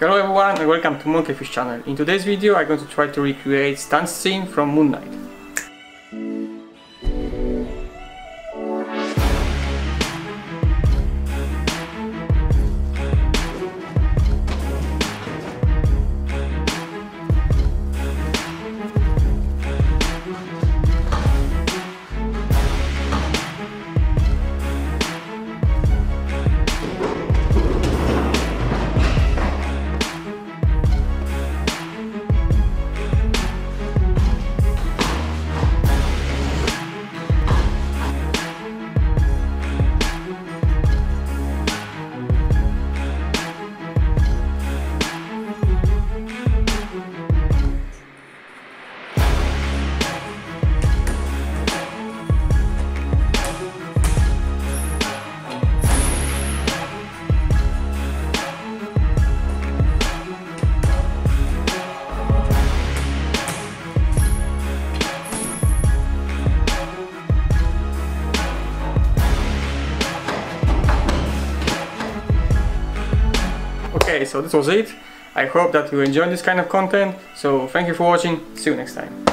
Hello everyone and welcome to Monkey Fist channel. In today's video I'm going to try to recreate stunt scene from Moon Knight. Okay, so this was it. I hope that you enjoyed this kind of content. So thank you for watching. See you next time.